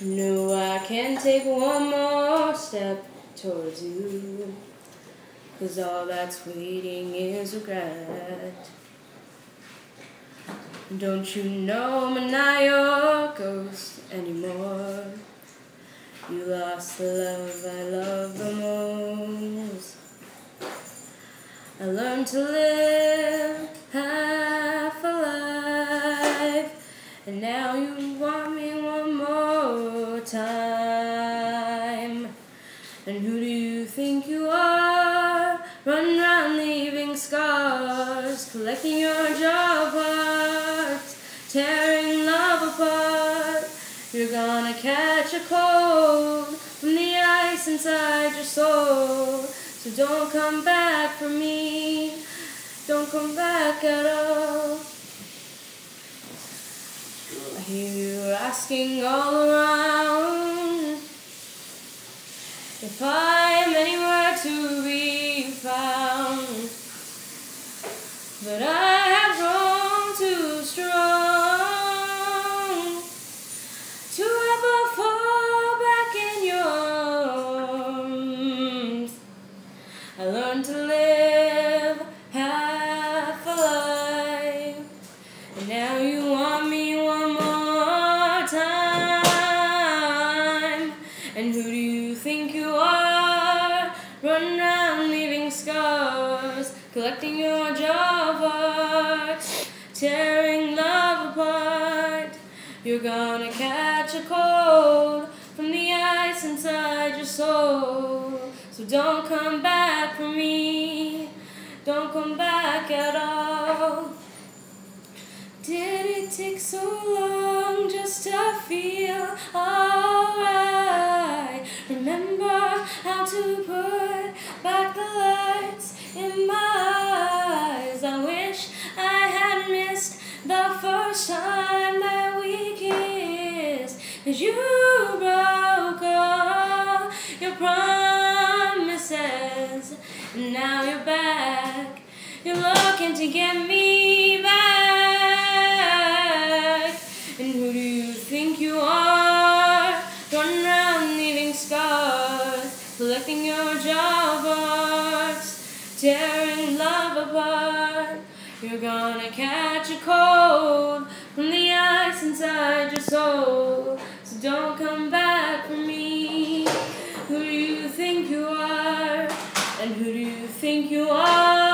No, I can't take one more step towards you. Cause all that's waiting is regret. Don't you know I'm not your ghost anymore? You lost the love I love the most. I learned to live And who do you think you are? Run around leaving scars, collecting your jar of hearts, tearing love apart. You're gonna catch a cold from the ice inside your soul. So don't come back for me. Don't come back at all. I hear you asking all around if I am anywhere to be found. But I have grown too strong to ever fall back in your arms. I learned to live Running around leaving scars, collecting your jaw tearing love apart. You're gonna catch a cold from the ice inside your soul. So don't come back for me. Don't come back at all. Did it take so long just to feel? Cause you broke all your promises. And now you're back. You're looking to get me back. And who do you think you are? Running around leaving scars, collecting your jaw parts, tearing love apart. You're gonna catch a cold and who do you think you are?